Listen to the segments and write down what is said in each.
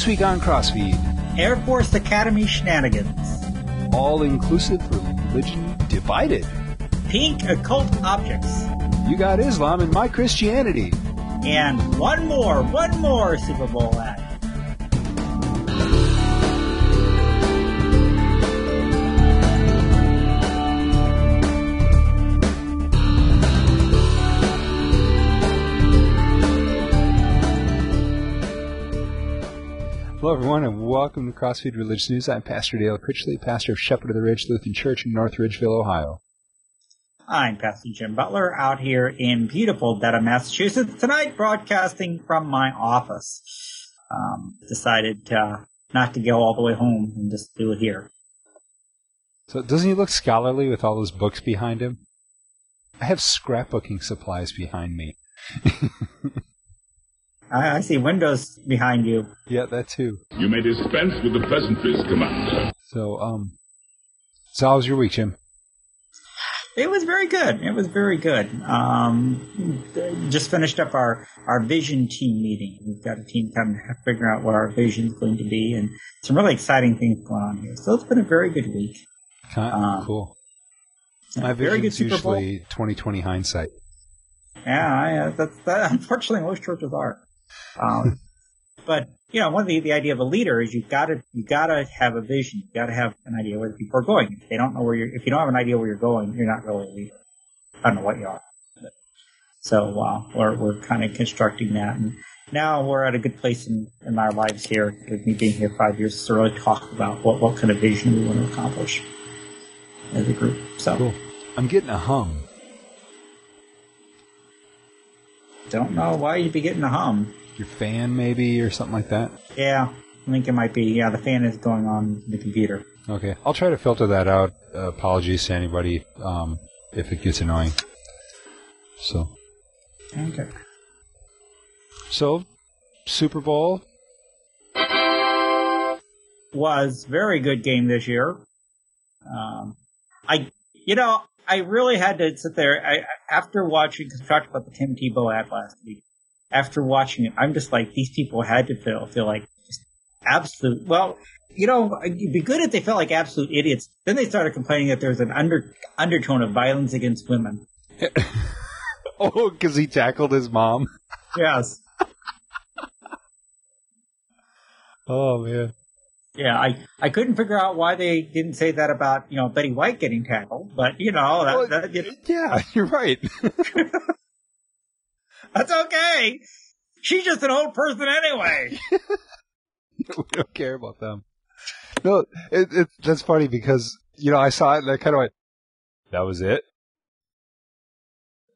This week on Crossfeed, Air Force Academy shenanigans, all inclusive religion divided. pink occult objects, You got Islam and my Christianity. and one more, one more Super Bowl ad. Hello, everyone, and welcome to Crossfeed Religious News. I'm Pastor Dale Critchley, pastor of Shepherd of the Ridge Lutheran Church in North Ridgeville, Ohio. I'm Pastor Jim Butler out here in beautiful Dedham, Massachusetts tonight, broadcasting from my office. Um, decided uh, not to go all the way home and just do it here. So, doesn't he look scholarly with all those books behind him? I have scrapbooking supplies behind me. I, I see windows behind you. Yeah, that too. You may dispense with the pleasantries, Commander. So, um, so how was your week, Jim? It was very good. It was very good. Um, just finished up our, our vision team meeting. We've got a team kind to figure out what our vision is going to be and some really exciting things going on here. So it's been a very good week. Kind Um, cool. My very good vision's Super Bowl. usually 2020 hindsight. Yeah, I, uh, that's, that, unfortunately most churches are. Um, but you know, one of the, the idea of a leader is you've got to you got to have a vision. You've got to have an idea where people are going. If they don't know where you're, if you don't have an idea where you're going, you're not really a leader. I don't know what you are. But- So uh, we're we're kind of constructing that, and now we're at a good place in, in our lives here. With me being here five years, to really talk about what what kind of vision we want to accomplish as a group. So Cool. I'm getting a hum. don't know why you'd be getting a hum. Your fan, maybe, or something like that. Yeah, I think it might be. Yeah, the fan is going on the computer. Okay, I'll try to filter that out. Uh, apologies to anybody um, if it gets annoying. So, Okay. so Super Bowl. Was very good game this year. Um, I, you know, I really had to sit there. I after watching because we talked about the Tim Tebow ad last week. After watching it, I'm just like these people had to feel feel like just absolute. Well, you know, it'd be good if they felt like absolute idiots. Then they started complaining that there's an under undertone of violence against women. Oh, because he tackled his mom. Yes. Oh man. Yeah, I, I couldn't figure out why they didn't say that about, you know, Betty White getting tackled, but you know, that, Well, that, you know, Yeah, you're right. that's okay. She's just an old person anyway. we don't care about them. No, it, it, that's funny because you know I saw it and I kind of went, "That was it."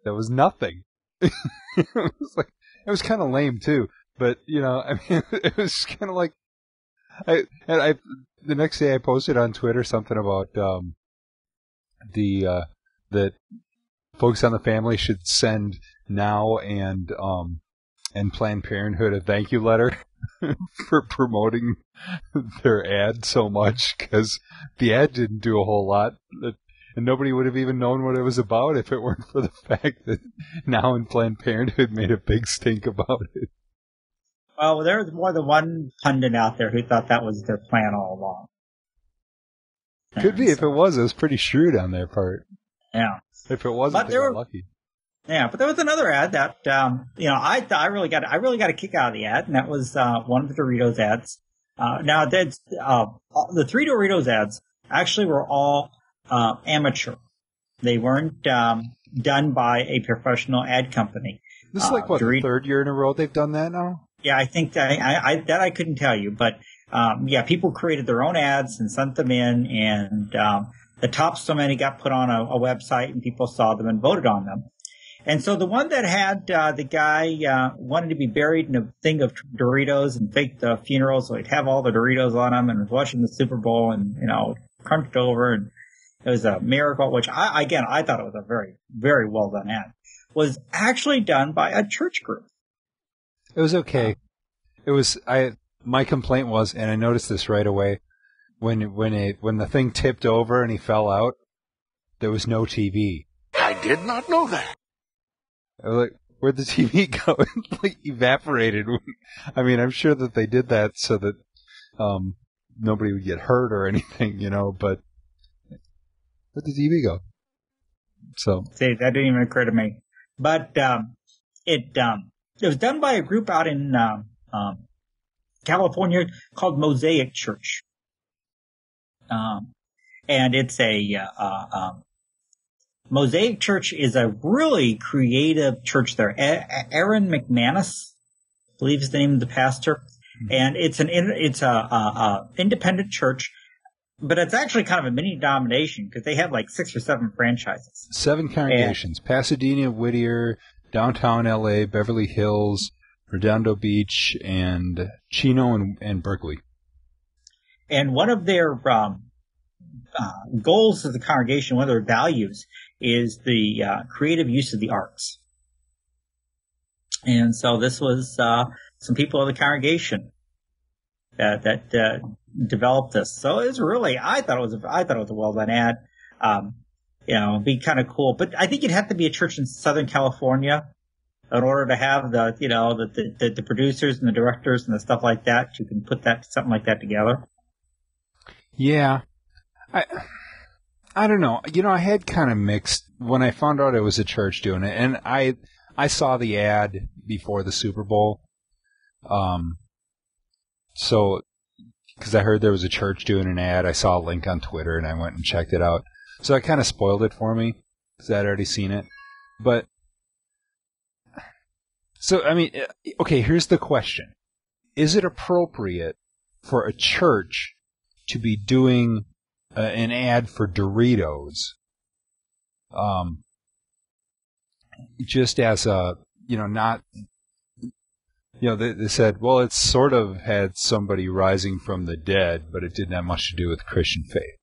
That was nothing. it was like it was kind of lame too, but you know, I mean, it was kind of like I and I the next day I posted on Twitter something about um the uh that Focus on the Family should send now and um and Planned Parenthood a thank you letter for promoting their ad so much because the ad didn't do a whole lot. And nobody would have even known what it was about if it weren't for the fact that now and Planned Parenthood made a big stink about it. Well, there was more than one pundit out there who thought that was their plan all along. Could be And if it was. It was pretty shrewd on their part. Yeah. If it wasn't, But they were- lucky. Yeah, but there was another ad that um, you know I I really got I really got a kick out of the ad, and that was uh, one of the Doritos ads. Uh, now that's uh, the three Doritos ads actually were all uh, amateur. They weren't um, done by a professional ad company. This is Uh, like what the third year in a row they've done that now. Yeah, I think that I, I that I couldn't tell you, but um, yeah, people created their own ads and sent them in, and um, the top so many got put on a, a website, and people saw them and voted on them. And so the one that had uh, the guy uh, wanted to be buried in a thing of Doritos and fake the funeral, so he'd have all the Doritos on him, and was watching the Super Bowl, and you know, crunched over, and it was a miracle. Which I again, I thought it was a very, very well done ad. Was actually done by a church group. It was okay. It was I. My complaint was, and I noticed this right away when when it when the thing tipped over and he fell out. There was no TV. I did not know that. I was like, Where'd the TV go? It like evaporated. I mean, I'm sure that they did that so that um, nobody would get hurt or anything, you know. But where'd the TV go? So See, that didn't even occur to me. But um, it um, it was done by a group out in um, um, California called Mosaic Church, um, and it's a uh, uh, um, Mosaic Church is a really creative church. There, A- Erwin McManus, I believe is the name of the pastor, and it's an it's a, a, a independent church. But it's actually kind of a mini denomination because they have like six or seven franchises. seven congregations: Pasadena, Whittier, downtown LA, Beverly Hills, Redondo Beach, and Chino and, and Berkeley. And one of their um, uh, goals of the congregation, one of their values, is the uh, creative use of the arts. And so this was uh, some people of the congregation that that uh, developed this. So it was really, I thought it was, I thought it was a well done ad. Um, you know, be kind of cool. But I think you'd have to be a church in Southern California in order to have the, you know, the, the, the producers and the directors and the stuff like that. You can put that something like that together. Yeah, I I don't know. You know, I had kind of mixed when I found out it was a church doing it, and I I saw the ad before the Super Bowl. Um, so because I heard there was a church doing an ad, I saw a link on Twitter and I went and checked it out. So it kind of spoiled it for me because I'd already seen it. But so I mean, eh, okay. Here's the question: Is it appropriate for a church to be doing uh, an ad for Doritos, um, just as a you know not you know they, they said well it sort of had somebody rising from the dead, but it didn't have much to do with Christian faith,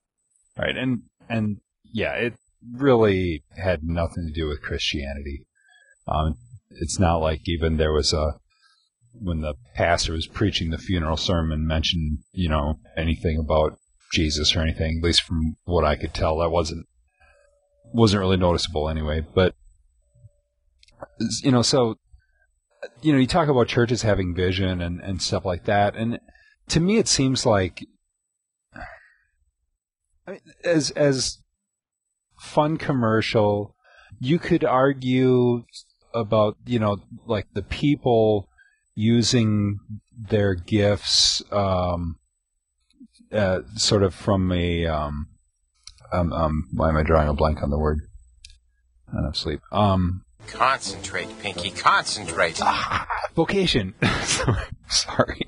right? And and yeah, it really had nothing to do with Christianity. Um, it's not like even there was a when the pastor was preaching the funeral sermon mentioned, you know, anything about Jesus or anything, at least from what I could tell, that wasn't wasn't really noticeable anyway. But you know, so you know, you talk about churches having vision and, and stuff like that, and to me it seems like I mean, as as fun commercial, you could argue about, you know, like the people using their gifts, um, uh, sort of from a, um, um, um, why am I drawing a blank on the word? I don't have sleep. Um, Concentrate, Pinky, concentrate. vocation. Sorry.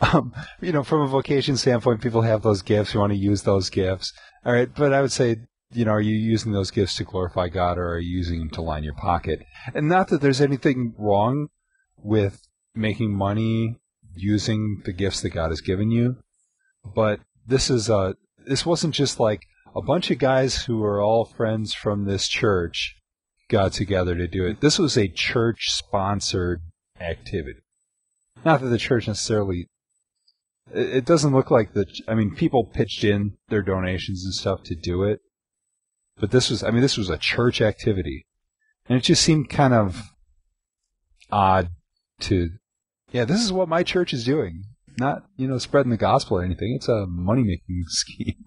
um, you know, from a vocation standpoint, people have those gifts. You want to use those gifts. All right. But I would say, you know, are you using those gifts to glorify God or are you using them to line your pocket? And not that there's anything wrong with making money using the gifts that God has given you, but this is a, this wasn't just like a bunch of guys who are all friends from this church got together to do it. This was a church sponsored activity. Not that the church necessarily, it, it doesn't look like the, I mean, people pitched in their donations and stuff to do it, but this was, I mean, this was a church activity. And it just seemed kind of odd to, yeah, this is what my church is doing. Not, you know, spreading the gospel or anything. It's a money making scheme.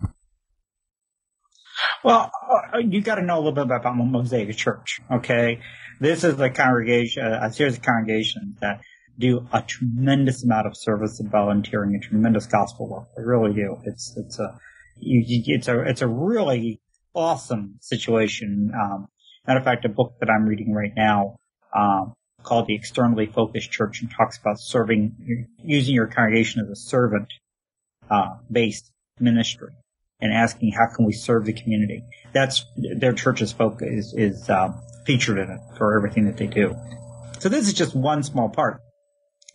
Well, uh, you got to know a little bit about Mosaic Church, okay? This is a congregation, a series of congregations that do a tremendous amount of service and volunteering and tremendous gospel work. They really do. It's it's a you, you, it's a it's a really awesome situation. Um, matter of fact, a book that I'm reading right now um, called "The Externally Focused Church" and talks about serving, using your congregation as a servant uh, based ministry and asking how can we serve the community. That's their church's focus is, is um, featured in it for everything that they do. So this is just one small part.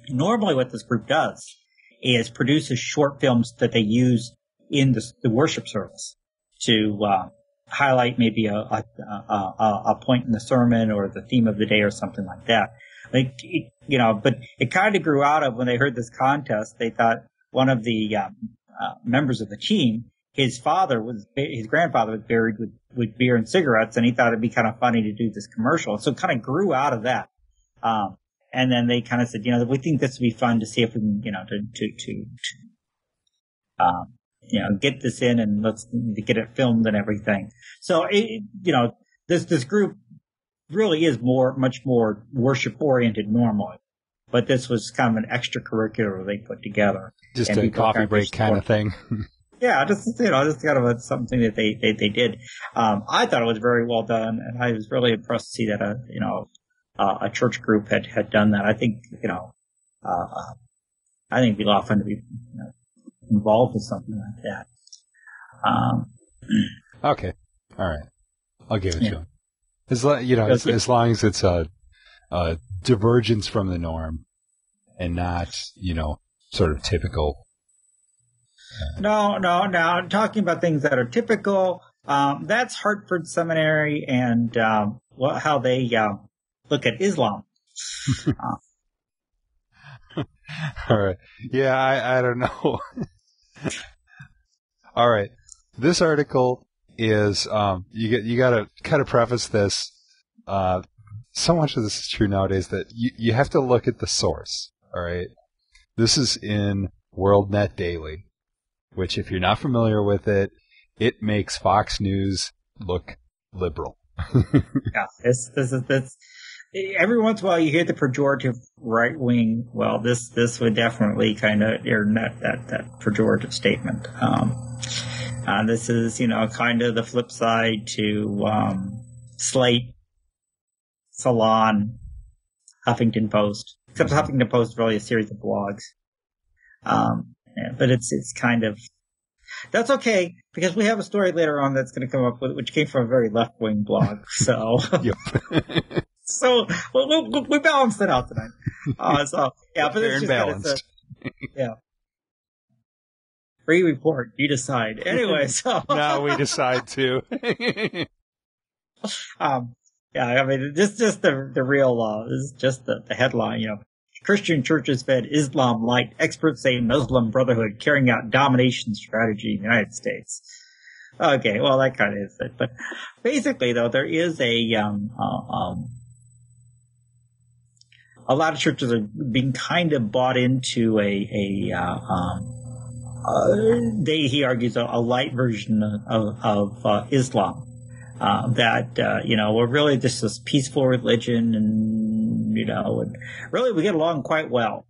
Normally, what this group does is produces short films that they use in the, the worship service to uh, highlight maybe a, a, a, a point in the sermon or the theme of the day or something like that. Like you know, but it kind of grew out of when they heard this contest. They thought one of the um, uh, members of the team his father was his grandfather was buried with with beer and cigarettes, and he thought it'd be kind of funny to do this commercial. So it kind of grew out of that. Um, and then they kind of said, you know, we think this would be fun to see if we can, you know, to to to, to um, you know, get this in and let's get it filmed and everything. So it, you know, this this group really is more much more worship oriented normally, but this was kind of an extracurricular they put together. Just a coffee kind of break kind of thing. Yeah, just you know, just kind of a, something that they they, they did. Um, I thought it was very well done, and I was really impressed to see that a you know uh, a church group had had done that. I think you know, uh, uh, I think it'd be a lot of fun to be you know, involved with something like that. Um, okay. All right. I'll give it Yeah. to him. As lo- you know, as, as long as it's a, a divergence from the norm and not, you know, sort of typical. No, no, no. I'm talking about things that are typical. Um, that's Hartford Seminary and um, what, how they uh, look at Islam. All right. Yeah, I, I don't know. All right. This article is um you get you got to kind of preface this uh so much of this is true nowadays that you you have to look at the source, all right? This is in WorldNet Daily, which if you're not familiar with it, it makes Fox News look liberal. Yeah, this this is this. Every once in a while, you hear the pejorative right wing. Well, this this would definitely kind of earn that that that pejorative statement. Um, uh, this is you know kind of the flip side to um, Slate, Salon, Huffington Post. Except Huffington Post is really a series of blogs. Um, yeah, but it's it's kind of that's okay because we have a story later on that's going to come up with which came from a very left wing blog. So. So we, we, we balanced it out tonight. Uh, so yeah, but it's just balanced. a, yeah. Free report, you decide. Anyway, so now we decide to. um, yeah, I mean, this is just the the real law. This is just the, the headline. You know, Christian churches fed Islam light. Experts say Muslim Brotherhood carrying out domination strategy in the United States. Okay, well that kind of is it. But basically, though, there is a um, uh, um, a lot of churches are being kind of bought into a a uh, um, uh, they he argues a, a light version of of uh, Islam uh, that uh, you know we're really just this peaceful religion and you know and really we get along quite well.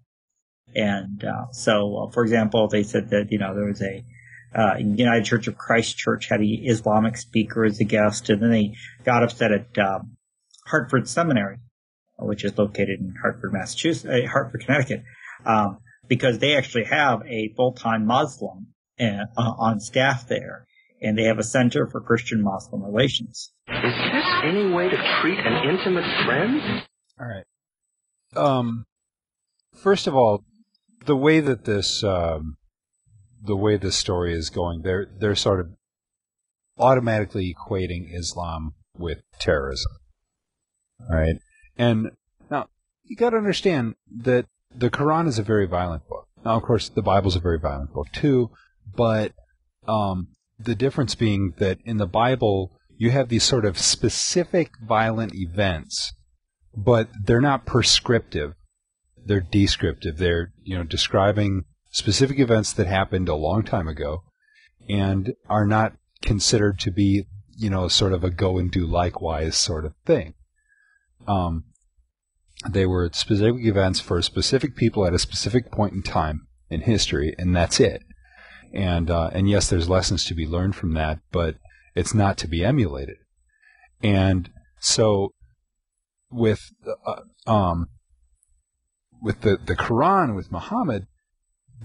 And uh, so for example they said that you know there was a uh, United Church of Christ Church had an Islamic speaker as a guest and then they got upset at um, Hartford Seminary which is located in Hartford Massachusetts uh, Hartford Connecticut um, because they actually have a full-time Muslim uh, on staff there and they have a Center for Christian Muslim Relations. Is this any way to treat an intimate friend? All right. Um, first of all, the way that this um, the way this story is going, they're they're sort of automatically equating Islam with terrorism. All right, and now you got to understand that the Quran is a very violent book. Now, of course, the Bible's a very violent book too, but um, the difference being that in the Bible you have these sort of specific violent events but they're not prescriptive. They're descriptive. They're, you know, describing specific events that happened a long time ago and are not considered to be, you know, sort of a go and do likewise sort of thing. Um, they were specific events for specific people at a specific point in time in history, and that's it. And uh, and yes, there's lessons to be learned from that, but it's not to be emulated. And so with uh, um with the the Quran with Muhammad,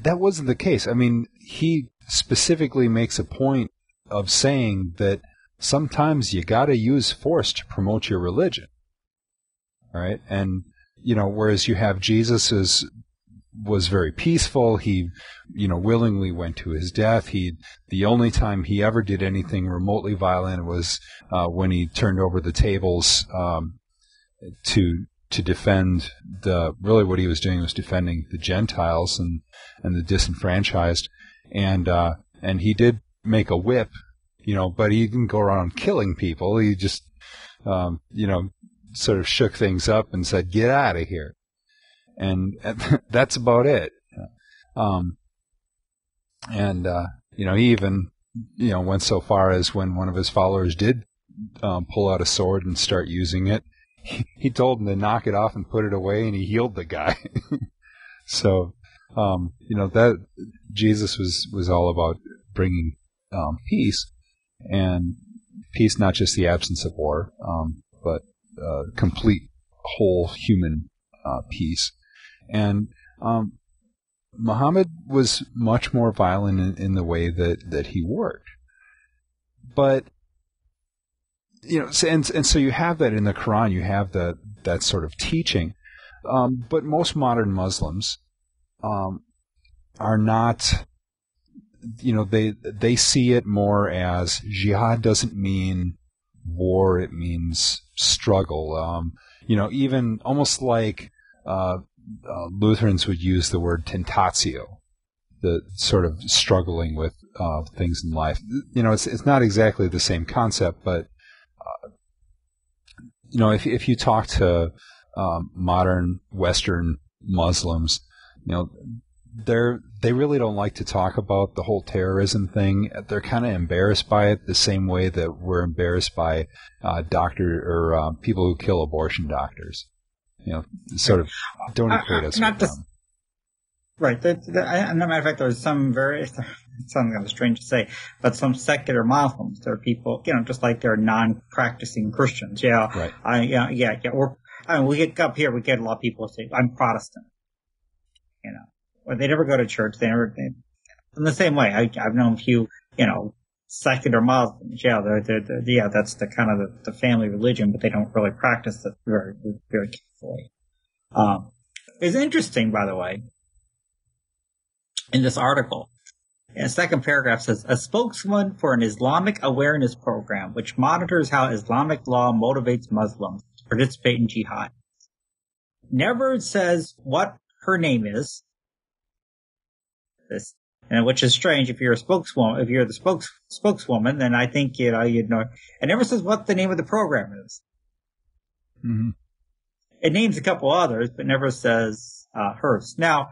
that wasn't the case. I mean, he specifically makes a point of saying that sometimes you got to use force to promote your religion. Right? And you know, whereas you have Jesus was very peaceful. He, you know, willingly went to his death. He, the only time he ever did anything remotely violent was uh, when he turned over the tables um, to to defend the really what he was doing was defending the Gentiles and and the disenfranchised and uh, and he did make a whip, you know, but he didn't go around killing people. He just, um, you know, sort of shook things up and said, "Get out of here," and, that's about it. Um, and uh, you know, he even you know went so far as when one of his followers did um, pull out a sword and start using it, he, he told him to knock it off and put it away, and he healed the guy. so, um, you know that Jesus was was all about bringing um, peace, and peace not just the absence of war, um, uh, complete whole human uh, peace. And um, Muhammad was much more violent in, in, the way that, that he worked. But you know, and and so you have that in the Quran. You have that that sort of teaching. Um, but most modern Muslims um, are not. You know, they they see it more as jihad doesn't mean war; it means struggle. Um, you know, even almost like uh, uh, Lutherans would use the word tentatio, the sort of struggling with uh, things in life. You know, it's it's not exactly the same concept, but uh, you know, if if you talk to um, modern Western Muslims, you know, they're they really don't like to talk about the whole terrorism thing. They're kind of embarrassed by it, the same way that we're embarrassed by uh, doctor or uh, people who kill abortion doctors. You know, sort of don't equate us. Not just, right. The, the, as a matter of fact, there's some very something that was strange to say, but some secular Muslims. There are people, you know, just like they're non-practicing Christians. Yeah, right. I, yeah, yeah, yeah. Or I mean, we get up here, we get a lot of people say, "I'm Protestant." You know, or they never go to church. They never. They, in the same way, I, I've known a few, you know, secular Muslims. Yeah, they're, they're, they're, yeah, that's the kind of the, the, family religion, but they don't really practice it very, very carefully. Um, it's interesting, by the way, in this article, the second paragraph says, a spokesman for an Islamic awareness program, which monitors how Islamic law motivates Muslims to participate in jihad. Never says what her name is. This, and which is strange if you're a spokeswoman, if you're the spokes, spokeswoman, then I think, you know, you'd know. It never says what the name of the program is. Mm-hmm. It names a couple others, but never says, uh, hers. Now,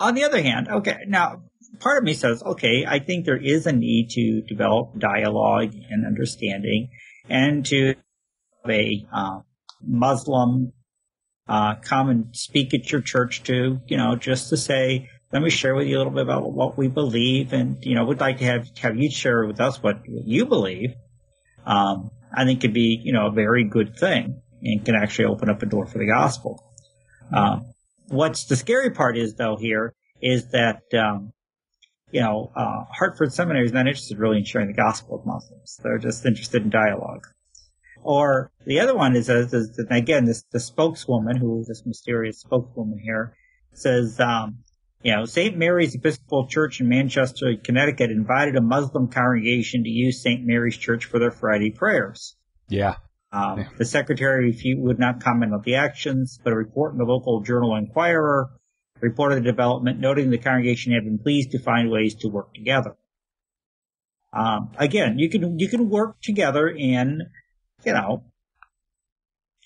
on the other hand, okay, now, part of me says, okay, I think there is a need to develop dialogue and understanding and to have a, uh, Muslim, uh, come and speak at your church to, you know, just to say, let me share with you a little bit about what we believe and, you know, we'd like to have, have you share with us what you believe. Um, I think could be, you know, a very good thing and can actually open up a door for the gospel. Um, what's the scary part is though here is that, um, you know, uh, Hartford Seminary is not interested really in sharing the gospel with Muslims. They're just interested in dialogue. Or the other one is, is, is again, this, the spokeswoman, who is this mysterious spokeswoman here, says, um, you know, St. Mary's Episcopal Church in Manchester, Connecticut invited a Muslim congregation to use St. Mary's Church for their Friday prayers. Yeah. Um, yeah. The secretary would not comment on the actions, but a report in the local journal Inquirer reported the development, noting the congregation had been pleased to find ways to work together. Um, again, you can you can work together in, you know,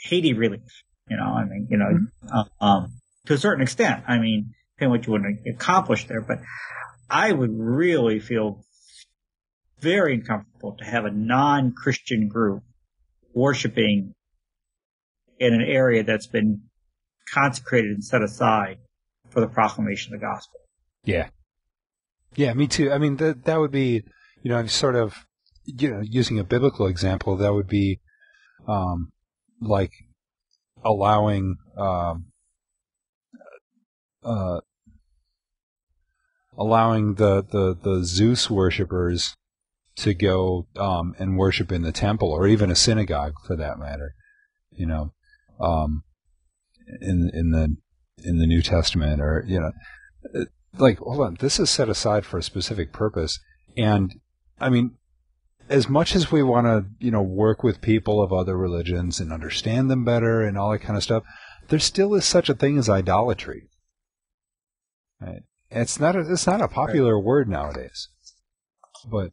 Haiti relief. You know, I mean, you know, mm-hmm. uh, um, to a certain extent. I mean, depending what you want to accomplish there. But I would really feel very uncomfortable to have a non-Christian group worshiping in an area that's been consecrated and set aside for the proclamation of the gospel. Yeah. Yeah, me too. I mean, that, that would be, you know, sort of, you know, using a biblical example, that would be, um, like allowing, um, uh, allowing the, the, the Zeus worshippers to go um, and worship in the temple or even a synagogue for that matter. You know, um, in in the in the New Testament or you know, like hold on, this is set aside for a specific purpose, and I mean. As much as we want to, you know, work with people of other religions and understand them better and all that kind of stuff, there still is such a thing as idolatry. Right? It's not a, it's not a popular right. word nowadays. But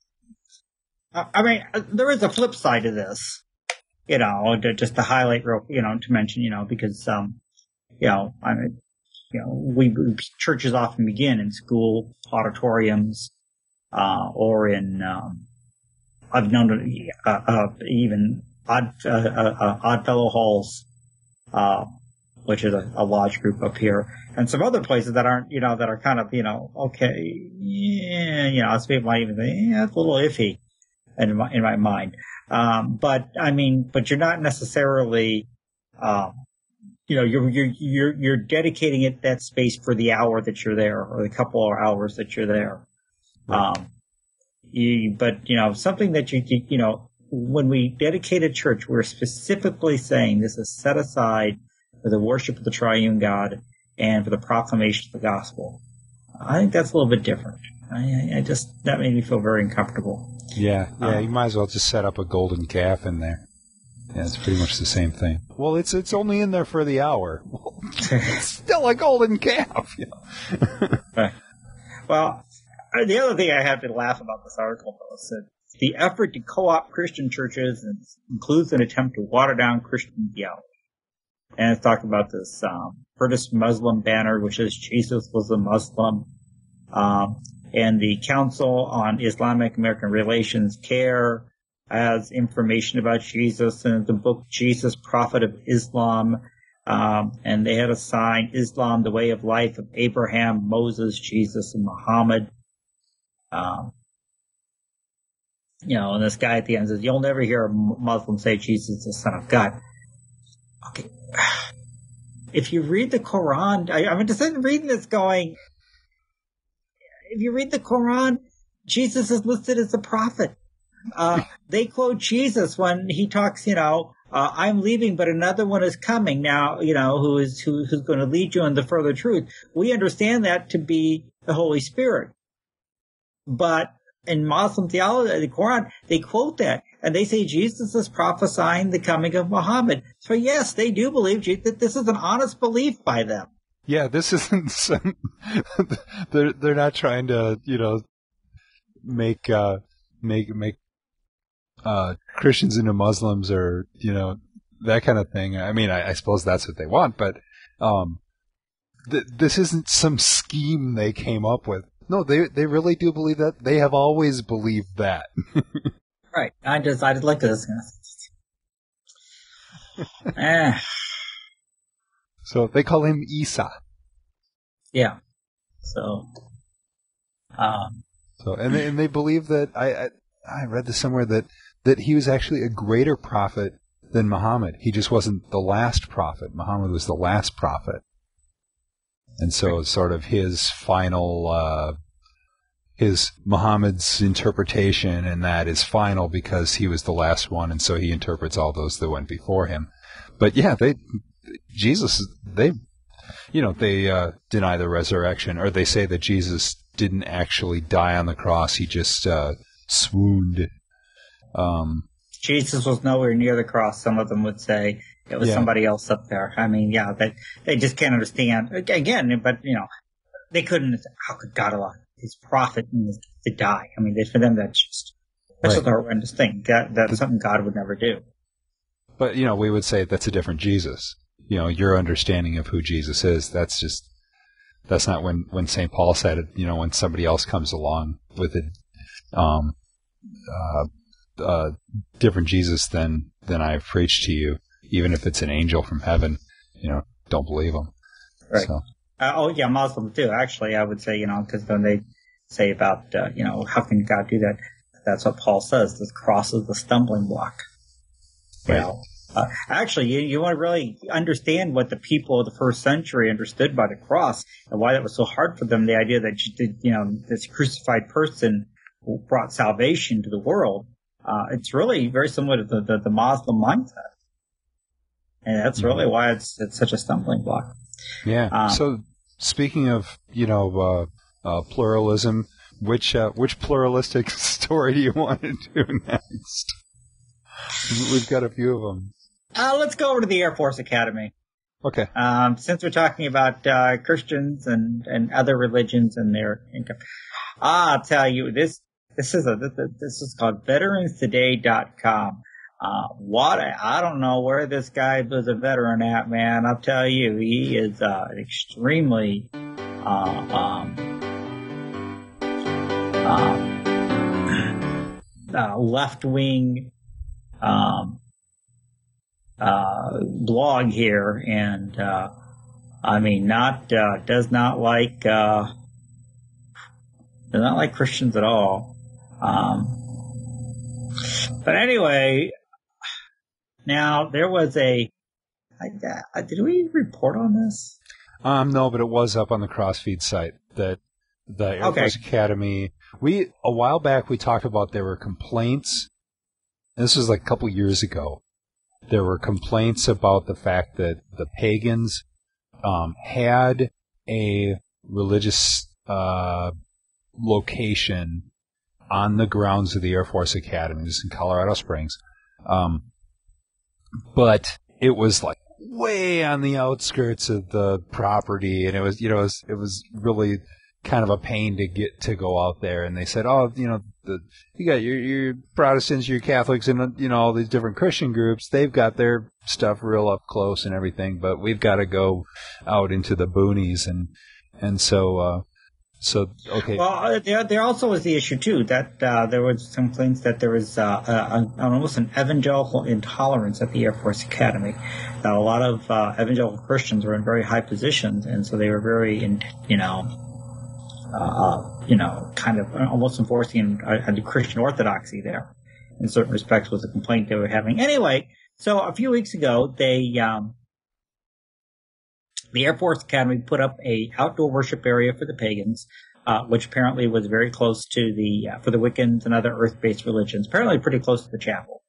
I mean, uh, there is a flip side to this, you know, to, just to highlight real, you know, to mention, you know, because, um, you know, I mean, you know, we, churches often begin in school auditoriums, uh, or in, um, I've known, uh, uh, even odd, uh, uh, uh, Oddfellow halls, uh, which is a, a lodge group up here, and some other places that aren't, you know, that are kind of, you know, okay, yeah, you know, some people might even think, yeah, it's a little iffy in my, in my mind. Um, but I mean, but you're not necessarily, um, you know, you're, you're, you're, you're dedicating it that space for the hour that you're there or the couple of hours that you're there. Um, you, but you know, something that you, you, you know, when we dedicate a church, we're specifically saying this is set aside for the worship of the triune God and for the proclamation of the gospel. I think that's a little bit different. I, I just, that made me feel very uncomfortable. yeah, yeah, Um, you might as well just set up a golden calf in there. Yeah, it's pretty much the same thing. Well, it's it's only in there for the hour. Well, it's still a golden calf. you know. Well, uh, the other thing I have to laugh about this article though is that the effort to co-opt Christian churches includes an attempt to water down Christian theology. And it's talking about this um, Muslim banner, which says Jesus was a Muslim, um, and the Council on Islamic American Relations CAIR has information about Jesus and the book Jesus, Prophet of Islam. Um, and they had a sign, Islam, the way of life of Abraham, Moses, Jesus, and Muhammad. Um, you know, and this guy at the end says, you'll never hear a Muslim say Jesus is the son of God. Okay. If you read the Quran, I, I'm just reading this going, if you read the Quran, Jesus is listed as a prophet. Uh, they quote Jesus when he talks, you know, uh, I'm leaving, but another one is coming now, you know, who is, who, who's going to lead you in the further truth. We understand that to be the Holy Spirit. But in Muslim theology, the Quran, they quote that and they say Jesus is prophesying the coming of Muhammad. So yes, they do believe that this is an honest belief by them. Yeah, this isn't some. they're they're not trying to you know make uh make make uh Christians into Muslims or you know that kind of thing. I mean, I, I suppose that's what they want, but um, th- this isn't some scheme they came up with. No, they they really do believe that. They have always believed that. Right. I just, I just at this. eh, So they call him Isa. yeah. So, um, So and they, and they believe that I, I I read this somewhere that that he was actually a greater prophet than Muhammad. He just wasn't the last prophet. Muhammad was the last prophet, and so it's sort of his final uh, his Muhammad's interpretation and that is final because he was the last one, and so he interprets all those that went before him. But yeah, they Jesus they you know they uh, deny the resurrection, or they say that Jesus didn't actually die on the cross; he just uh, swooned. Um, Jesus was nowhere near the cross. Some of them would say it was Yeah. somebody else up there. I mean, yeah, they they just can't understand again. But you know, they couldn't. How could God allow His prophet to die? I mean, they, for them, that's just that's Right. a horrendous thing. That that's something God would never do. But you know, we would say that's a different Jesus. You know, your understanding of who Jesus is, that's just that's not when when St. Paul said it, you know, when somebody else comes along with a um uh, uh different Jesus than than I've preached to you, even if it's an angel from heaven, you know, don't believe them. Right. So, Uh, oh yeah, Muslim too. Actually, I would say you know because when they say about uh, you know how can God do that, that's what Paul says. The cross is the stumbling block. You Right. know, uh, actually, you you want to really understand what the people of the first century understood by the cross and why that was so hard for them. The idea that you did, you know this crucified person brought salvation to the world. Uh, it's really very similar to the, the, the Muslim mindset, and that's really why it's it's such a stumbling block. yeah. Um, so speaking of, you know, uh, uh pluralism, which uh, which pluralistic story do you want to do next? We've got a few of them. Uh, let's go over to the Air Force Academy. Okay. Um, since we're talking about uh, Christians and, and other religions and their income, I'll tell you this This is a this is called veteranstoday.com. Uh, what I don't know where this guy was a veteran at, man. I'll tell you, he is uh, extremely uh, um, um, uh, left wing um, uh, blog here, and uh, I mean, not uh, does not like uh, does not like Christians at all. Um, but anyway, now there was a. I, uh, did we report on this? Um, no, but it was up on the Crossfeed site that the Air Okay. Force Academy. We a while back we talked about there were complaints. This was like a couple years ago. There were complaints about the fact that the pagans um, had a religious uh, location on the grounds of the Air Force Academy. This is in Colorado Springs. Um, but it was like way on the outskirts of the property and it was, you know, it was, it was really kind of a pain to get to go out there. And they said, oh, you know, the, you got your, your Protestants, your Catholics, and, you know, all these different Christian groups. They've got their stuff real up close and everything, but we've got to go out into the boonies. And, and so, uh, so, okay. Well, uh, there, there also was the issue too that uh, there was some complaints that there was uh, a, almost an evangelical intolerance at the Air Force Academy. That a lot of uh, evangelical Christians were in very high positions, and so they were very, in, you know, uh, you know, kind of almost enforcing a, a Christian orthodoxy there. In certain respects, was a complaint they were having. Anyway, so a few weeks ago, they um, the Air Force Academy put up a outdoor worship area for the pagans, uh, which apparently was very close to the uh, for the Wiccans and other Earth-based religions. Apparently, pretty close to the chapel,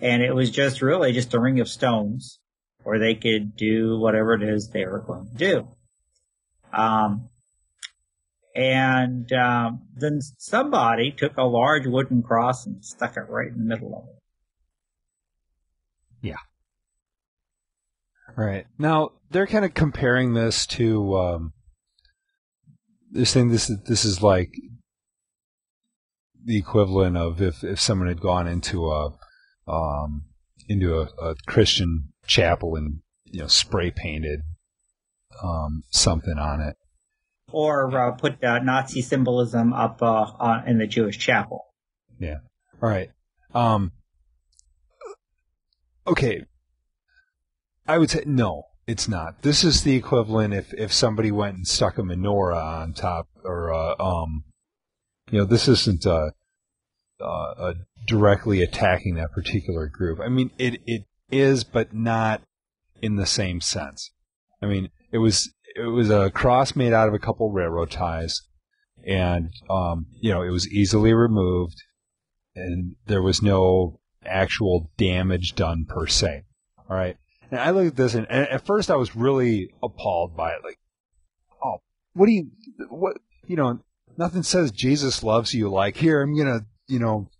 and it was just really just a ring of stones where they could do whatever it is they were going to do. Um, and um, then somebody took a large wooden cross and stuck it right in the middle of it. Right. Now they're kind of comparing this to um they're saying this is this is like the equivalent of if if someone had gone into a um into a, a Christian chapel and you know spray painted um something on it. Or uh, put uh, Nazi symbolism up uh, on, in the Jewish chapel. Yeah. All right. Um okay. I would say no, it's not. This is the equivalent if if somebody went and stuck a menorah on top or uh, um you know, this isn't uh, uh, uh directly attacking that particular group. I mean, it it is but not in the same sense. I mean, it was it was a cross made out of a couple railroad ties and um you know, it was easily removed and there was no actual damage done per se. All right. And I looked at this, and, at first I was really appalled by it. Like, oh, what do you, what, you know, nothing says Jesus loves you like here. I'm gonna, you know,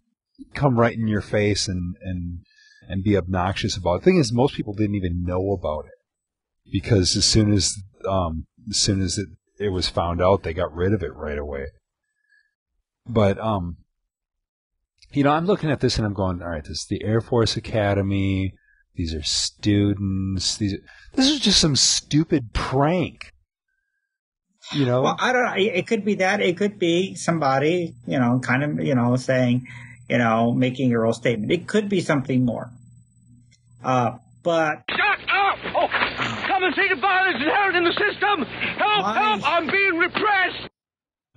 come right in your face and and and be obnoxious about it. The thing is, most people didn't even know about it because as soon as um as soon as it it was found out, they got rid of it right away. But um, you know, I'm looking at this and I'm going, all right, this is the Air Force Academy. These are students. These are, this is just some stupid prank. You know, Well, I don't know. It it could be that. It could be somebody, you know, kind of, you know, saying, you know, making a real statement. It could be something more. Uh, but Shut up! Oh, come and see the violence inherent in the system! Help, Why? help! I'm being repressed!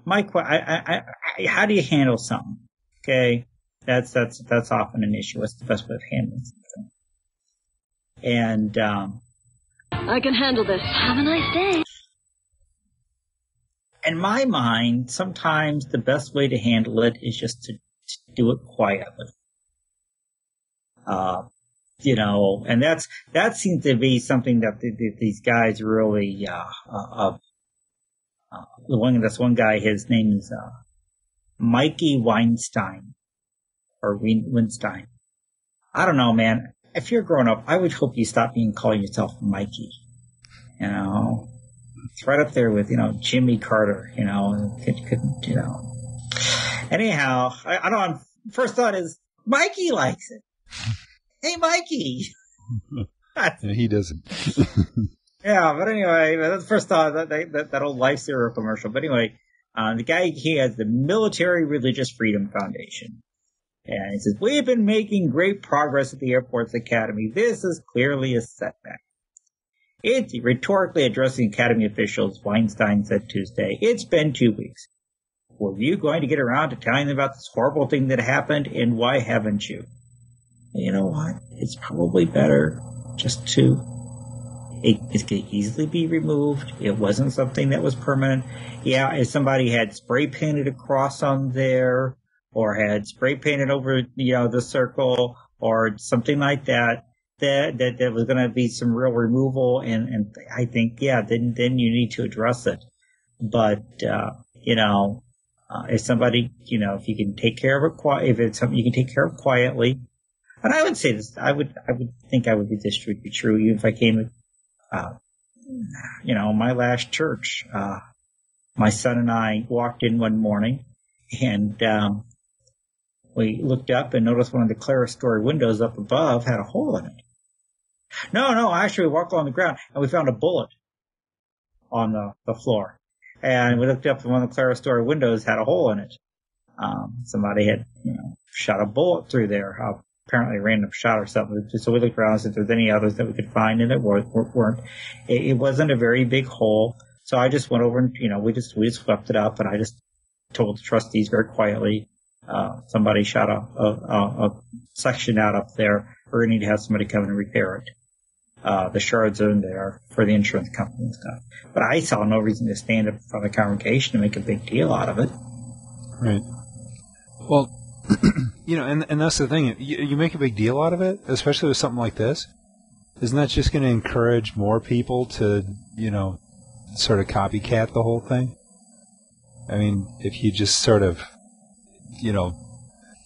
my que- I, I, I, how do you handle something? Okay. That's, that's, that's often an issue. What's the best way of handling something? And, um, I can handle this. Have a nice day. in my mind, sometimes the best way to handle it is just to, to do it quietly. Uh, you know, and that's, that seems to be something that the, the, these guys really, uh, uh, uh, the one, that's one guy, his name is, uh, Mikey Weinstein or Weinstein. I don't know, man. If you're growing up, I would hope you stop being calling yourself Mikey. You know, it's right up there with, you know, Jimmy Carter, you know, could, couldn't, you know. Anyhow, I, I don't. First thought is Mikey likes it. Hey, Mikey. And he doesn't. Yeah, but anyway, that's the first thought that that, that, old Lifesaver commercial. But anyway, uh, the guy he has the Military Religious Freedom Foundation, and he says we've been making great progress at the Air Force Academy. This is clearly a setback. It's rhetorically addressing Academy officials. Weinstein said Tuesday, "It's been two weeks. Were you going to get around to telling them about this horrible thing that happened, and why haven't you?" You know what? It's probably better just to it, it could easily be removed. It wasn't something that was permanent. Yeah, if somebody had spray painted a cross on there, or had spray painted over, you know, the circle, or something like that, that that, that was going to be some real removal. And and I think, yeah, then then you need to address it. But uh, you know, uh, if somebody, you know, if you can take care of it, qui- if it's something you can take care of quietly, and I would say this, I would, I would think I would be this would be true even if I came, uh, you know, my last church, uh, my son and I walked in one morning and, um, we looked up and noticed one of the clerestory windows up above had a hole in it. No, no, actually we walked along the ground and we found a bullet on the, the floor. And we looked up and one of the clerestory windows had a hole in it. Um, somebody had, you know, shot a bullet through there. Uh, apparently a random shot or something. So we looked around and see if there's any others that we could find and weren't. weren't. It, it wasn't a very big hole. So I just went over and, you know, we just, we just swept it up and I just told the trustees very quietly, uh, somebody shot a, a, a, section out up there. We're going to need to have somebody come and repair it. Uh, the shards are in there for the insurance company and stuff. But I saw no reason to stand up in front of the congregation and make a big deal out of it. Right. Well, you know, and and that's the thing. You, you make a big deal out of it, especially with something like this. Isn't that just going to encourage more people to, you know, sort of copycat the whole thing? I mean, if you just sort of, you know,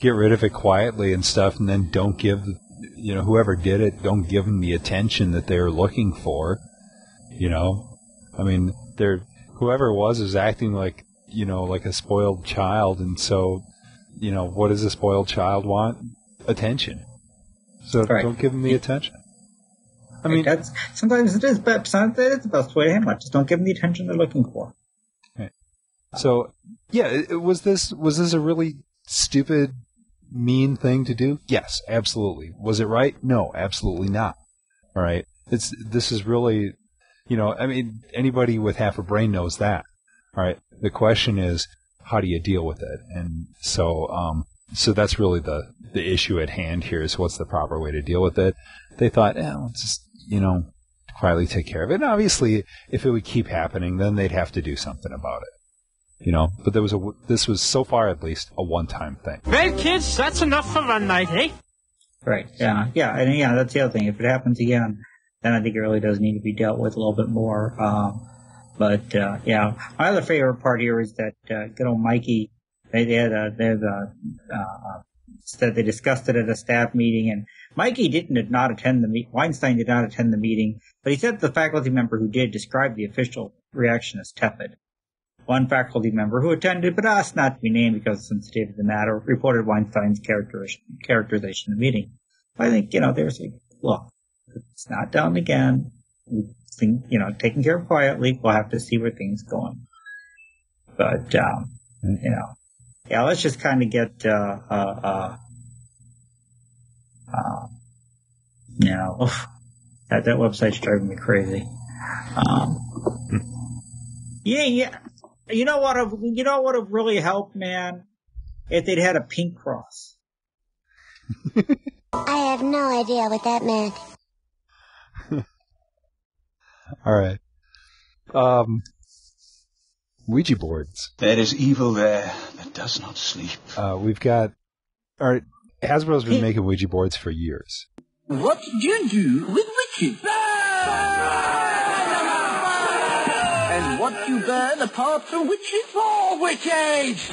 get rid of it quietly and stuff, and then don't give, you know, whoever did it, don't give them the attention that they're looking for. You know, I mean, they're whoever it was is acting like, you know, like a spoiled child, and so you know, what does a spoiled child want? Attention. So Right. don't give them the attention. I mean, that's sometimes it is, but sometimes it is the best way to handle it. Just don't give them the attention they're looking for. so yeah, was this was this a really stupid, mean thing to do? Yes, absolutely. Was it right? No, absolutely not. All right. It's this is really, you know, I mean, anybody with half a brain knows that. All right. The question is, how do you deal with it? And so, um, so that's really the the issue at hand here is what's the proper way to deal with it. They thought, let's just, you know, quietly take care of it. And obviously, if it would keep happening, then they'd have to do something about it. You know, but there was a this was so far at least a one time thing. Well, kids, that's enough for one night, eh? Right. Yeah. Yeah. And yeah, that's the other thing. If it happens again, then I think it really does need to be dealt with a little bit more. Um, but, uh, yeah, my other favorite part here is that, uh, good old Mikey, they, they had a, they had a, uh, said they discussed it at a staff meeting and Mikey didn't not attend the meet. Weinstein did not attend the meeting, but he said the faculty member who did described the official reaction as tepid. One faculty member who attended, but asked not to be named because of sensitivity of the matter, reported Weinstein's characterization of the meeting. I think, you know, there's a, look, it's not done again. We think, you know, taken care of quietly. We'll have to see where things going. But, um, you know, yeah, let's just kind of get, uh, uh, uh, uh, you know, oof, that, that website's driving me crazy. Um, yeah, yeah. You know what? have- You know what would really help, man? If they'd had a pink cross. I have no idea what that meant. All right. Um, Ouija boards. There is evil there that does not sleep. Uh, we've got. All right. Hasbro's been making Ouija boards for years. What do you do with witches? And what do you burn apart from witches for, witch age?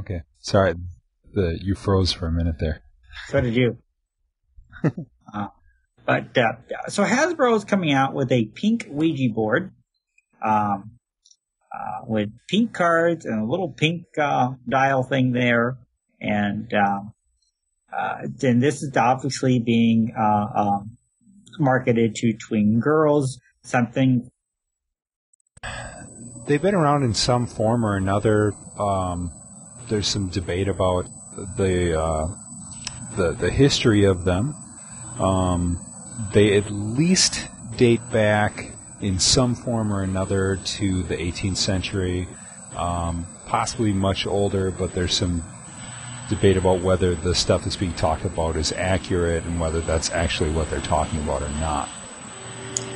Okay. Sorry, the you froze for a minute there. So did you. uh, but uh, so Hasbro is coming out with a pink Ouija board. Um, uh, with pink cards and a little pink uh, dial thing there, and um, uh, then this is obviously being uh, um, marketed to tween girls. Something they've been around in some form or another. Um, there's some debate about the uh, the the history of them. Um, they at least date back in some form or another to the 18th century, um, possibly much older, but there's some debate about whether the stuff that's being talked about is accurate and whether that's actually what they're talking about or not.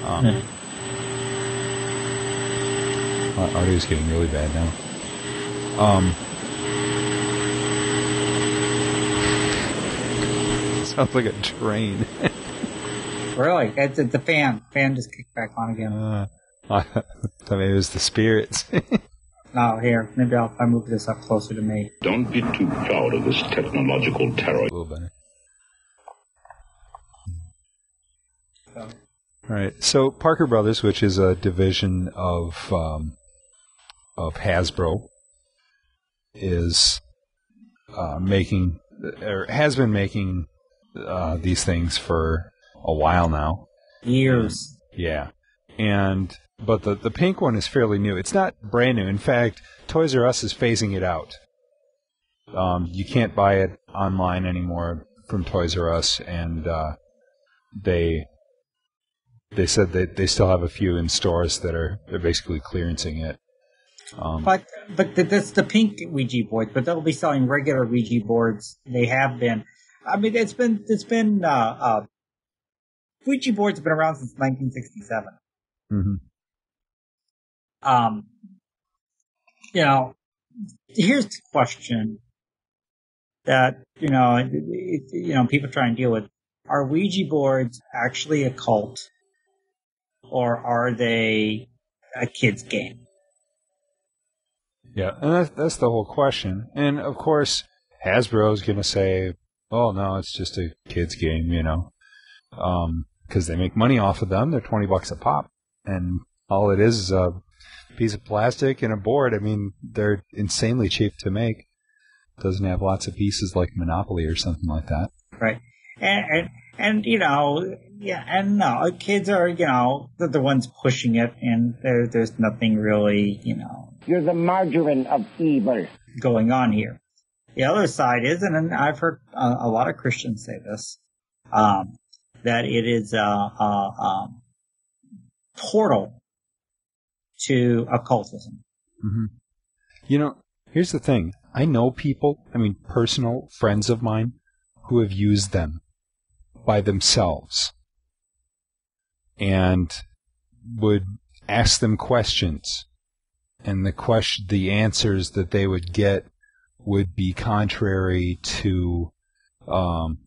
Um, Hmm. Audio's getting really bad now. Um, sounds like a train. really, it's, it's the fan. Fan just kicked back on again. Uh, I thought maybe it was the spirits. No, here, maybe I'll, I'll move this up closer to me. Don't be too proud of this technological terror. a little better. All right. So Parker Brothers, which is a division of um, of Hasbro, is uh, making or has been making uh, these things for a while now. Years. Yeah. And but the the pink one is fairly new. It's not brand new. In fact, Toys R Us is phasing it out. Um, you can't buy it online anymore from Toys R Us, and uh, they they said that they still have a few in stores that are they're basically clearancing it. Um, But but th- that's the pink Ouija boards, but they'll be selling regular Ouija boards. They have been. I mean, it's been it's been uh, uh, Ouija boards have been around since 1967. mhm. Um, you know, here's the question that you know, you know, people try and deal with: Are Ouija boards actually a cult, or are they a kid's game? Yeah, and that's that's the whole question. And of course, Hasbro's going to say, "Oh no, it's just a kids game," you know, because they make money off of them. They're twenty bucks a pop, and all it is is a piece of plastic and a board. I mean, they're insanely cheap to make. Doesn't have lots of pieces like Monopoly or something like that. right? And, and and you know, yeah, and no, kids are you know they're the ones pushing it, and there there's nothing really you know You're the margarine of evil. going on here. The other side is, and I've heard a, a lot of Christians say this, um, that it is a, a um, portal to occultism. hmm You know, here's the thing. I know people, I mean, personal friends of mine, who have used them by themselves and would ask them questions. And the question, the answers that they would get would be contrary to, um,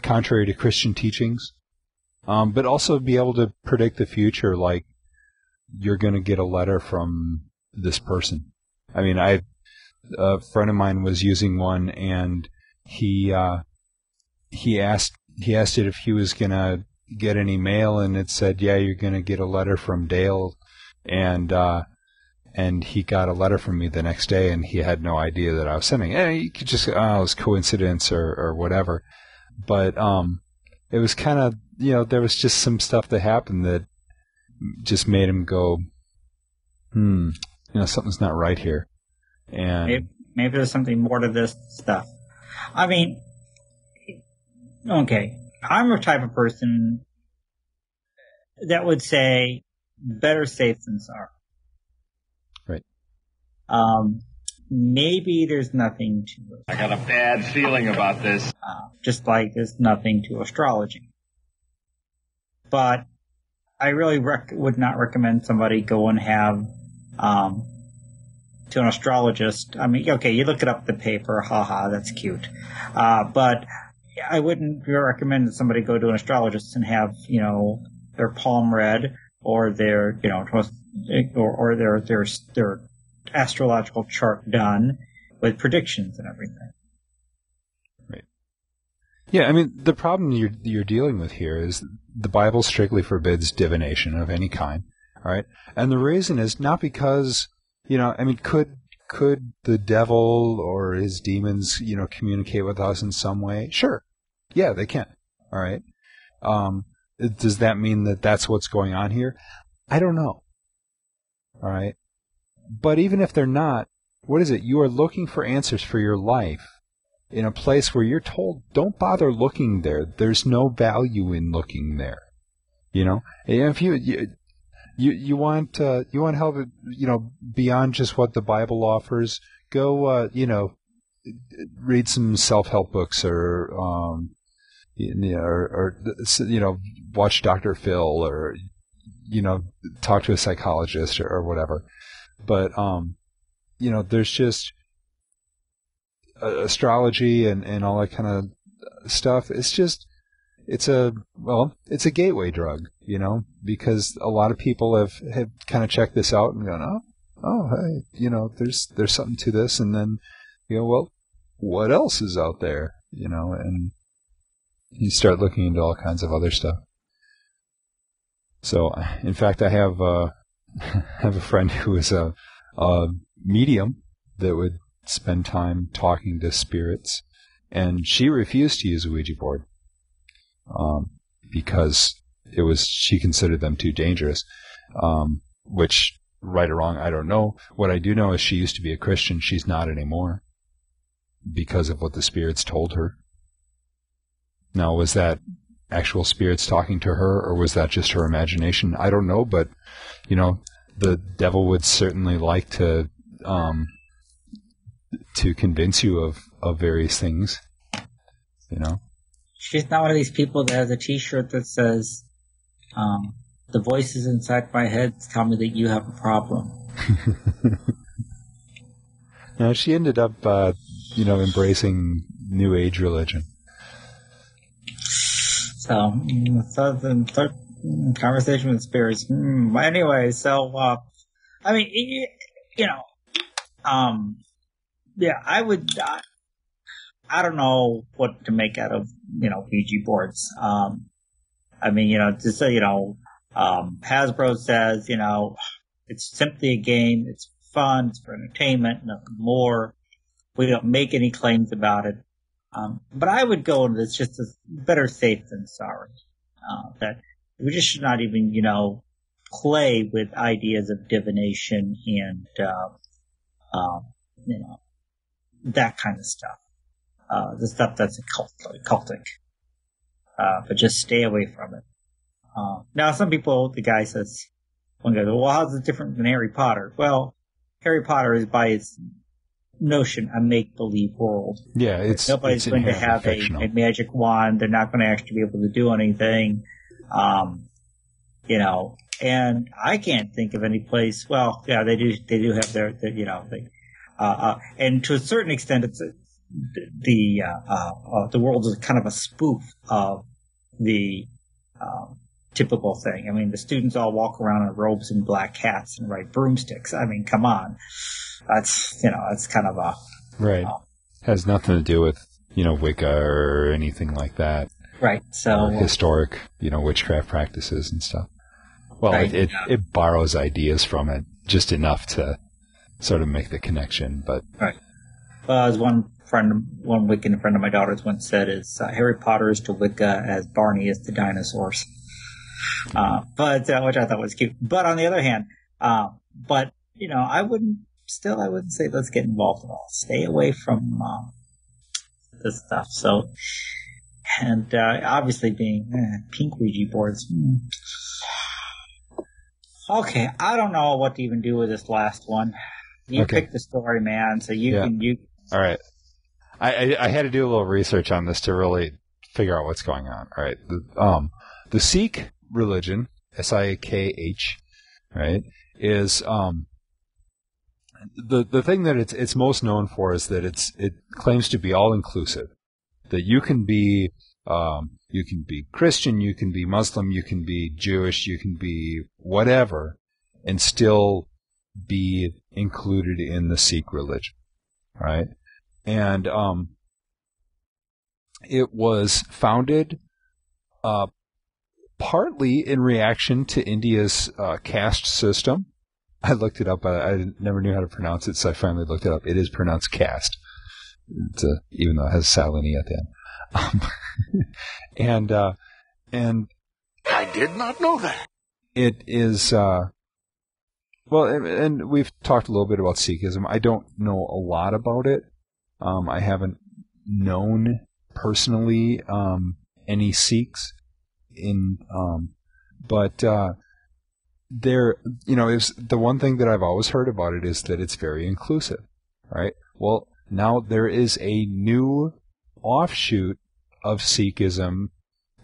contrary to Christian teachings. Um, but also be able to predict the future, like, you're going to get a letter from this person. I mean, I a friend of mine was using one, and he uh, he asked he asked it if he was going to get any mail, and it said, "Yeah, you're going to get a letter from Dale," and uh, and he got a letter from me the next day, and he had no idea that I was sending. And you could just, oh, it was coincidence or or whatever, but um, it was kind of you know there was just some stuff that happened that just made him go, hmm, you know, something's not right here. And Maybe, maybe there's something more to this stuff. I mean, okay, I'm a type of person that would say better safe than sorry. Right. Um, maybe there's nothing to it. I got a bad feeling about this. Uh, just like there's nothing to astrology. But I really rec- would not recommend somebody go and have um, to an astrologist. I mean, okay, you look it up the paper, haha, that's cute. Uh, but I wouldn't recommend that somebody go to an astrologist and have, you know, their palm read or their, you know, or, or their, their, their astrological chart done with predictions and everything. Yeah, I mean, the problem you're, you're dealing with here is the Bible strictly forbids divination of any kind. All right. And the reason is not because, you know, I mean, could, could the devil or his demons, you know, communicate with us in some way? Sure. Yeah, they can. All right. Um, does that mean that that's what's going on here? I don't know. All right. But even if they're not, what is it? You are looking for answers for your life in a place where you're told, don't bother looking there. There's no value in looking there. You know, and if you, you you you want uh, you want help, you know, beyond just what the Bible offers. Go, uh, you know, read some self help books or um, you know, or, or you know, watch Dr. Phil or you know, talk to a psychologist or, or whatever. But um, you know, there's just astrology and and all that kind of stuff. It's just it's a well, it's a gateway drug, you know, because a lot of people have have kind of checked this out and gone, oh, oh, hey, you know, there's there's something to this, and then you know, well, what else is out there, you know, and you start looking into all kinds of other stuff. So, in fact, I have uh, have a friend who is a, a medium that would spend time talking to spirits, and she refused to use a Ouija board um, because it was she considered them too dangerous. Um, which, right or wrong, I don't know. What I do know is she used to be a Christian. She's not anymore because of what the spirits told her. Now, was that actual spirits talking to her, or was that just her imagination? I don't know, but you know, the devil would certainly like to um, to convince you of of various things. You know. She's not one of these people that has a T-shirt that says, um, "The voices inside my head tell me that you have a problem." now she ended up, uh, you know, embracing New Age religion. So, so the conversation with spirits. Mm, anyway, so uh, I mean, you know, um, yeah, I would. Uh, I don't know what to make out of, you know, Ouija boards. Um, I mean, you know, to say, you know, um, Hasbro says, you know, it's simply a game. It's fun. It's for entertainment, nothing more. We don't make any claims about it. Um, but I would go into this just as better safe than sorry. Uh, that we just should not even, you know, play with ideas of divination and, uh, um, you know, that kind of stuff uh, the stuff that's cult, cultic. Uh, but just stay away from it. Uh, now, some people, the guy says, one guy goes, well, how's it different than Harry Potter? Well, Harry Potter is by its notion a make-believe world. Yeah, it's nobody's it's going to have a, a, magic wand. They're not going to actually be able to do anything. Um, you know, and I can't think of any place. Well, yeah, they do. They do have their, their you know, they, and to a certain extent, it's the uh, uh, the world is kind of a spoof of the um, typical thing. I mean, the students all walk around in robes and black hats and ride broomsticks. I mean, come on, that's you know, that's kind of a right. Uh, Has nothing to do with you know Wicca or anything like that. Right. So historic, you know, witchcraft practices and stuff. Well, right, it, yeah. it borrows ideas from it just enough to sort of make the connection, but right. Well, as one friend, one Wiccan friend of my daughter's once said, is uh, Harry Potter is to Wicca as Barney is to dinosaurs. Uh, but uh, which I thought was cute. But on the other hand, uh, but you know, I wouldn't still I wouldn't say let's get involved at all. Stay away from uh, this stuff. So, and uh, obviously being eh, pink Ouija boards. Hmm. Okay, I don't know what to even do with this last one. You okay. picked the story, man, so you yeah. can you. All right. I, I, I, had to do a little research on this to really figure out what's going on. All right. The, um, the Sikh religion, S-I-K-H, right, is, um, the, the thing that it's, it's most known for is that it's, it claims to be all inclusive. That you can be, um, you can be Christian, you can be Muslim, you can be Jewish, you can be whatever, and still be included in the Sikh religion, right? and um, it was founded uh, partly in reaction to India's uh, caste system. I looked it up. I, I, never knew how to pronounce it, so I finally looked it up. It is pronounced caste, a, even though it has silent e at the end. Um, and uh, and I did not know that. It is uh, well, and, we've talked a little bit about Sikhism. I don't know a lot about it. Um, I haven't known personally um, any Sikhs in, um, but uh, there, you know, is the one thing that I've always heard about it is that it's very inclusive, right? Well, now there is a new offshoot of Sikhism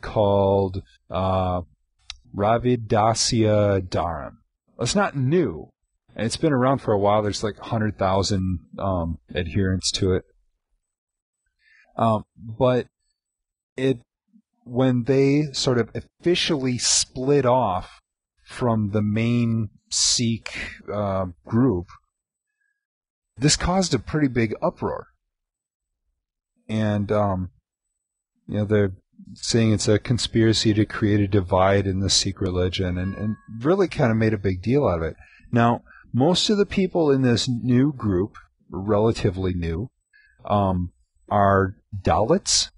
called uh, Ravidassia Dharam. It's not new, and it's been around for a while. There's like 100,000 um, adherents to it. Um, but it when they sort of officially split off from the main Sikh uh, group, this caused a pretty big uproar. And um, you know they're saying it's a conspiracy to create a divide in the Sikh religion, and, and really kind of made a big deal out of it. Now, most of the people in this new group, relatively new, um, are Dalits.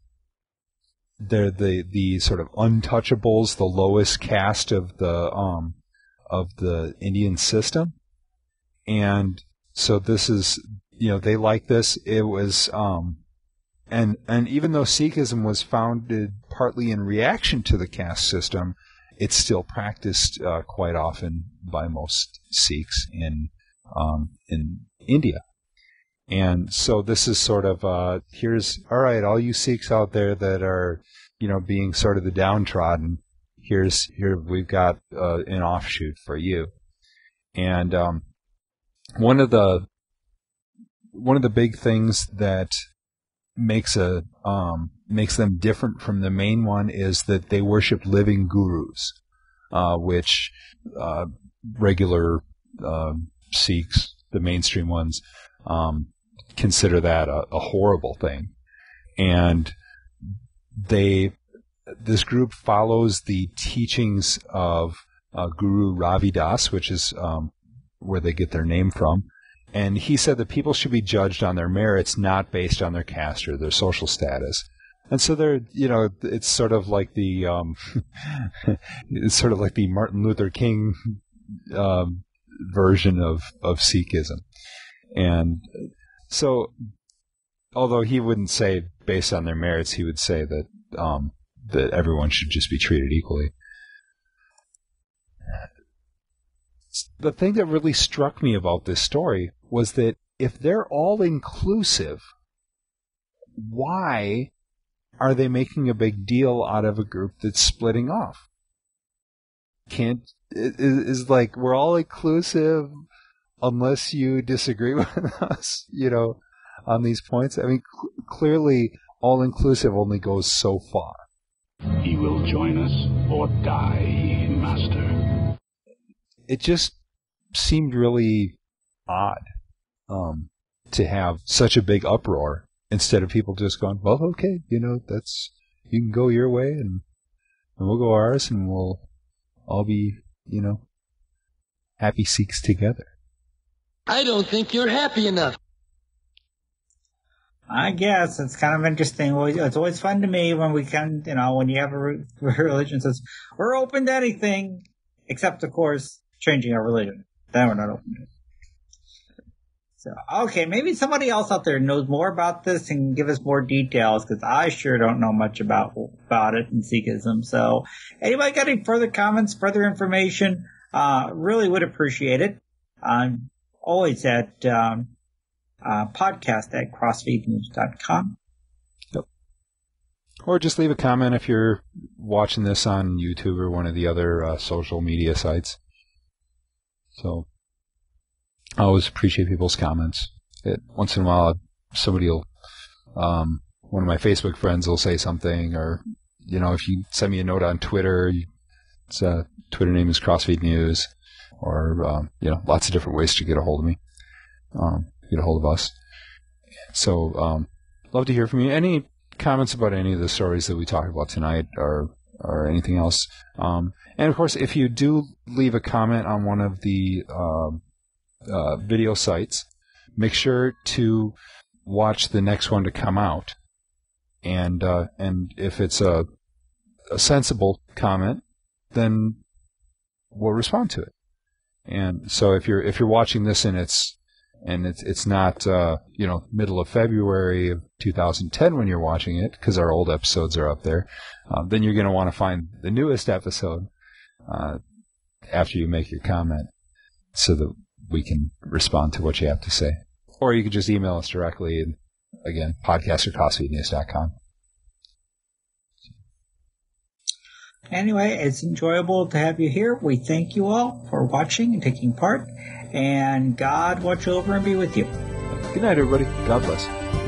They're the the sort of untouchables, the lowest caste of the um, of the Indian system, and so this is you know they like this. It was um, and and even though Sikhism was founded partly in reaction to the caste system, it's still practiced uh, quite often by most Sikhs in um, in India. And so this is sort of uh, here's all right, all you Sikhs out there that are you know being sort of the downtrodden. Here's here we've got uh, an offshoot for you. And um, one of the one of the big things that makes a um, makes them different from the main one is that they worship living gurus, uh, which uh, regular uh, Sikhs, the mainstream ones, um, consider that a, a, horrible thing, and they this group follows the teachings of uh, Guru Ravidas, which is um, where they get their name from, and he said that people should be judged on their merits, not based on their caste or their social status. And so they're, you know, it's sort of like the, um, it's sort of like the Martin Luther King um, version of of Sikhism. And so, although he wouldn't say based on their merits, he would say that um, that everyone should just be treated equally. The thing that really struck me about this story was that if they're all inclusive, why are they making a big deal out of a group that's splitting off? Can't is, is like we're all inclusive unless you disagree with us, you know, on these points. I mean, cl- clearly, all inclusive only goes so far. He will join us or die, Master. It just seemed really odd um, to have such a big uproar instead of people just going, well, okay, you know, that's you can go your way and and we'll go ours and we'll all be, you know, happy Sikhs together. I don't think you're happy enough. I guess it's kind of interesting. It's always fun to me when we can, you know, when you have a religion that says we're open to anything, except of course changing our religion. Then we're not open to it. So, okay, maybe somebody else out there knows more about this and can give us more details because I sure don't know much about about it in Sikhism. So, anybody got any further comments, further information? Uh, really would appreciate it. I'm always at um, uh, podcast at crossfeednews.com. Yep. Or just leave a comment if you're watching this on YouTube or one of the other uh, social media sites. So I always appreciate people's comments. It, once in a while, somebody will, um, one of my Facebook friends will say something, or you know, if you send me a note on Twitter, it's uh, Twitter name is Crossfeed News, or um, you know, lots of different ways to get a hold of me, um, get a hold of us. So, um, love to hear from you. Any comments about any of the stories that we talked about tonight are or anything else. Um, and of course, if you do leave a comment on one of the um, uh, video sites, make sure to watch the next one to come out. And uh, and if it's a, a sensible comment, then we'll respond to it. And so if you're if you're watching this and it's and it's it's not uh, you know middle of February of 2010 when you're watching it because our old episodes are up there, uh, then you're going to want to find the newest episode uh, after you make your comment so that we can respond to what you have to say. Or you can just email us directly. And again, podcast at crossfeednews.com. Anyway, it's enjoyable to have you here. We thank you all for watching and taking part. And God watch over and be with you. Good night, everybody. God bless.